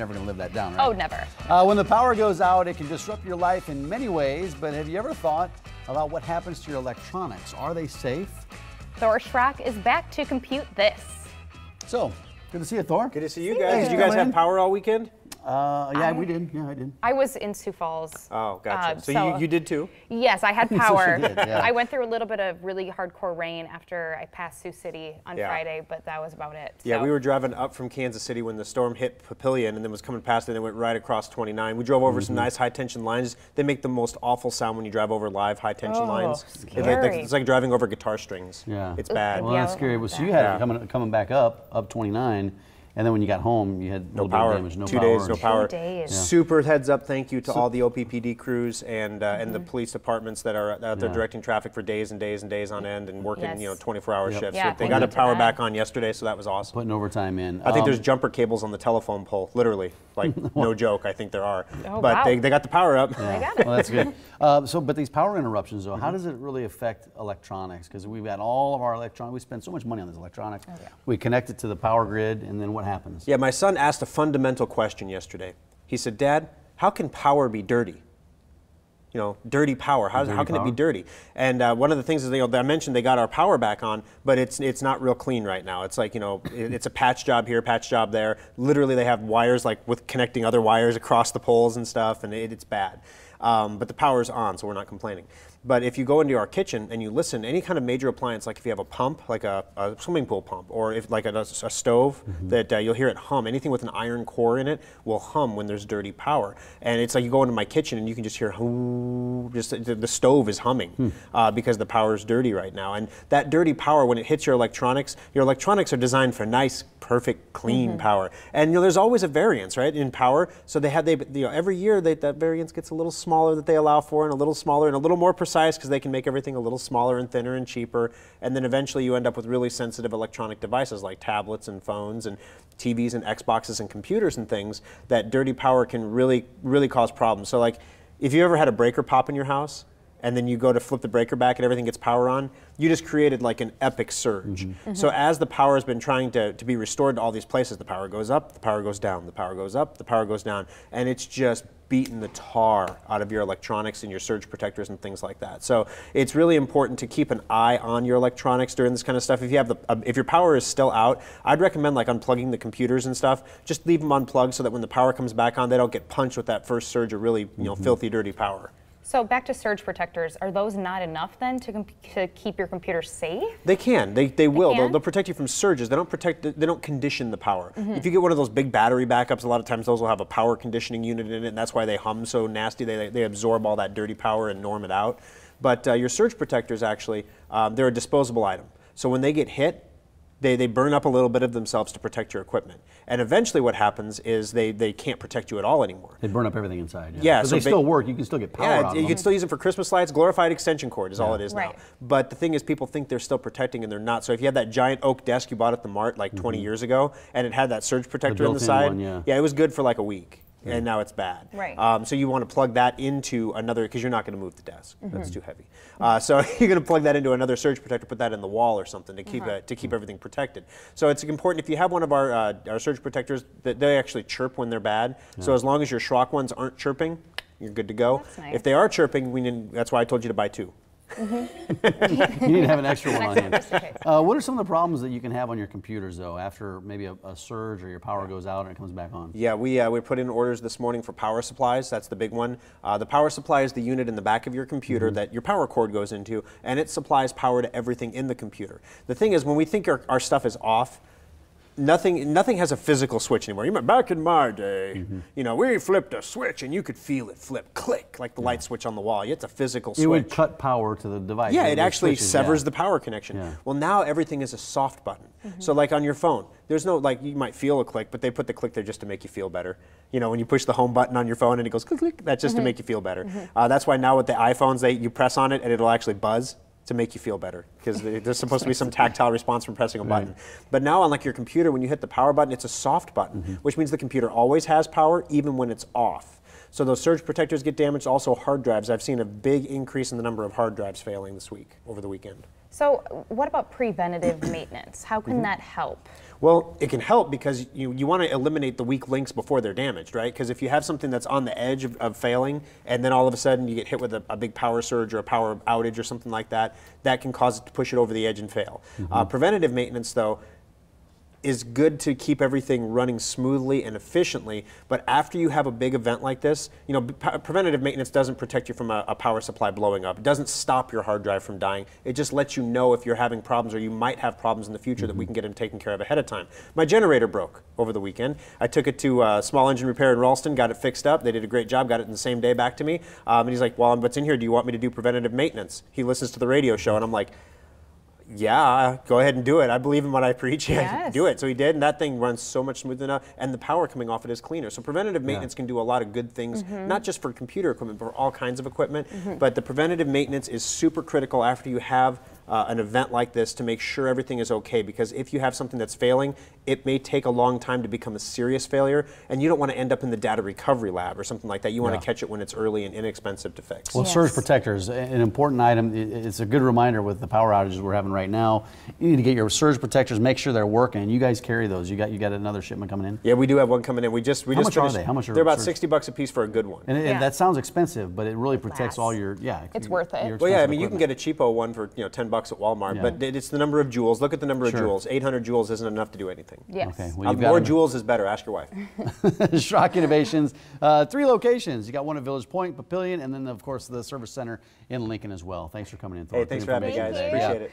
never going to live that down, right? Oh, never. Uh, when the power goes out, it can disrupt your life in many ways, but have you ever thought about what happens to your electronics? Are they safe? Thor Schrock is back to compute this. So, good to see you, Thor. Good to see you Thanks guys. Did you guys have power all weekend? Uh, yeah, we did. Yeah, I did. I was in Sioux Falls. Oh, gotcha. Uh, so, so- you, you did too? Yes, I had power. did, yeah. I went through a little bit of really hardcore rain after I passed Sioux City on Yeah. Friday, but that was about it. Yeah, So- we were driving up from Kansas City when the storm hit Papillion and then was coming past it and went right across 29. We drove over some Mm-hmm. nice high tension lines. They make the most awful sound when you drive over live high tension Oh, lines. It's like- scary. It's like driving over guitar strings. Yeah. It's bad. Well, Yeah, that's scary. I Well, so you had that. it coming, coming back up, up 29, and then when you got home, you had No power. damage, no Two power. days, no and- power. days. Yeah. Super heads up. Thank you to all the OPPD crews and uh, and the Mm-hmm. police departments that are out there Yeah. directing traffic for days and days and days on end and working Yes. you know 24-hour Yep. shifts. Yeah, they got you the power them. back on yesterday, so that was awesome. Putting overtime in. I think Um, there's jumper cables on the telephone pole, literally. Like, no joke, I think there are. Oh, but wow. they, they got the power up. I got it. Well, that's good. Uh, so, but these power interruptions, though, Mm-hmm. how does it really affect electronics? Because we've got all of our electronics. We spend so much money on this electronics. Oh, yeah. We connect it to the power grid, and then what happens? Yeah, my son asked a fundamental question yesterday. He said, Dad, how can power be dirty? You know, dirty power. How, Dirty how can it be dirty? And uh, one of the things is, you know, I mentioned they got our power back on, but it's it's not real clean right now. It's like, you know, it- it's a patch job here, patch job there. Literally, they have wires like with connecting other wires across the poles and stuff, and it, it's bad. Um, but the power's on, so we're not complaining. But if you go into our kitchen and you listen, any kind of major appliance, like if you have a pump, like a, a swimming pool pump, or if like a, a stove, that uh, you'll hear it hum. Anything with an iron core in it will hum when there's dirty power. And it's like you go into my kitchen and you can just hear, just the, the stove is humming uh, because the power is dirty right now. And that dirty power, when it hits your electronics, your electronics are designed for nice, perfect, clean power. And you know, there's always a variance, right, in power. So they have they you know every year they, that variance gets a little smaller that they allow for, and a little smaller and a little more precise because they can make everything a little smaller and thinner and cheaper. And then eventually you end up with really sensitive electronic devices like tablets and phones and TVs and Xboxes and computers and things that dirty power can really really cause problems. So like if you ever had a breaker pop in your house and then you go to flip the breaker back and everything gets power on, you just created like an epic surge. So as the power has been trying to, to be restored to all these places, the power goes up, the power goes down, the power goes up, the power goes down, and it's just beating the tar out of your electronics and your surge protectors and things like that. So it's really important to keep an eye on your electronics during this kind of stuff. If you have the, uh, if your power is still out, I'd recommend like unplugging the computers and stuff. Just leave them unplugged so that when the power comes back on, they don't get punched with that first surge of really you know filthy, dirty power. So back to surge protectors. Are those not enough then to, comp- to keep your computer safe? They can. They, they will. They'll, they'll protect you from surges. They don't protect. They don't condition the power. If you get one of those big battery backups, a lot of times those will have a power conditioning unit in it, and that's why they hum so nasty. They, they absorb all that dirty power and norm it out. But uh, your surge protectors actually, um, they're a disposable item. So when they get hit, they, they burn up a little bit of themselves to protect your equipment. And eventually, what happens is they, they can't protect you at all anymore. They burn up everything inside. Yeah, But so they ba- still work. You can still get power Yeah, out it- of you them. can still use them for Christmas lights. Glorified extension cord is all it is Right. now. But the thing is, people think they're still protecting, and they're not. So if you had that giant oak desk you bought at the mart like 20 mm-hmm. years ago, and it had that surge protector on the built-in side, one, yeah. it was good for like a week. And now it's bad. Right. Um, so you want to plug that into another because you're not going to move the desk. Mm-hmm. That's too heavy. Uh, so you're going to plug that into another surge protector, put that in the wall or something to keep Uh-huh. it, to keep everything protected. So it's important if you have one of our uh, our surge protectors that they actually chirp when they're bad. So as long as your Schrock ones aren't chirping, you're good to go. Nice. If they are chirping, we need, that's why I told you to buy two. you need to have an extra one on hand. just in case. Uh, what are some of the problems that you can have on your computers, though, after maybe a, a surge or your power goes out and it comes back on? Yeah, we, uh, we put in orders this morning for power supplies. That's the big one. Uh, the power supply is the unit in the back of your computer that your power cord goes into, and it supplies power to everything in the computer. The thing is, when we think our, our stuff is off, nothing nothing has a physical switch anymore. You remember back in my day, mm-hmm. you know, we flipped a switch and you could feel it flip, click, like the light switch on the wall. It's a physical It switch. would cut power to the device. Yeah, the- it actually switches, severs yeah. the power connection. Yeah. Well, now everything is a soft button. Mm-hmm. So, like on your phone, there's no like you might feel a click, but they put the click there just to make you feel better. You know, when you push the home button on your phone and it goes click click, that's just to mm-hmm. make you feel better. Uh, that's why now with the iPhones, they you press on it and it'll actually buzz to make you feel better because there's supposed to be some tactile response from pressing a button. But now on like your computer, when you hit the power button, it's a soft button, mm-hmm. which means the computer always has power even when it's off. So those surge protectors get damaged. Also hard drives. I've seen a big increase in the number of hard drives failing this week over the weekend. So what about preventative maintenance? How can mm-hmm. that help? Well, it can help because you, you want to eliminate the weak links before they're damaged, right? Because if you have something that's on the edge of, of failing and then all of a sudden you get hit with a, a big power surge or a power outage or something like that, that can cause it to push it over the edge and fail. Uh, preventative maintenance, though, is good to keep everything running smoothly and efficiently. But after you have a big event like this, you know, preventative maintenance doesn't protect you from a, a power supply blowing up. It doesn't stop your hard drive from dying. It just lets you know if you're having problems or you might have problems in the future that we can get them taken care of ahead of time. My generator broke over the weekend. I took it to uh, small engine repair in Ralston, got it fixed up. They did a great job, got it in the same day back to me. Um, and he's like, "Well, what's in here? Do you want me to do preventative maintenance?" He listens to the radio show, and I'm like yeah, go ahead and do it. I believe in what I preach. Yes. do it. So he did, and that thing runs so much smoother now, and the power coming off it is cleaner. So preventative maintenance can do a lot of good things, mm-hmm. not just for computer equipment, but for all kinds of equipment. Mm-hmm. But the preventative maintenance is super critical after you have uh, an event like this to make sure everything is okay. Because if you have something that's failing, it may take a long time to become a serious failure, and you don't want to end up in the data recovery lab or something like that. You want Yeah. to catch it when it's early and inexpensive to fix. Well, Yes. surge protectors, an important item. It's a good reminder with the power outages we're having right now. You need to get your surge protectors, make sure they're working. You guys carry those. You got you got another shipment coming in. yeah, we do have one coming in. We just we How just much are finished- they? How much are They're about surge- sixty bucks a piece for a good one. And, it- Yeah. that sounds expensive, but it really protects lasts. all your yeah. It's worth it. Well, yeah, I expensive mean, you can get a cheapo one for you know ten bucks at Walmart, Yeah. but it's the number of joules. Look at the number Sure. of joules. Eight hundred joules isn't enough to do anything. Yes. Okay, Uh, well, you've more them- joules is better. Ask your wife. Schrock Innovations, uh, three locations. You got one at Village Point, Papillion, and then of course the service center in Lincoln as well. Thanks for coming in. Thor. Hey, thanks for having me, information guys. today. Appreciate Yeah. it.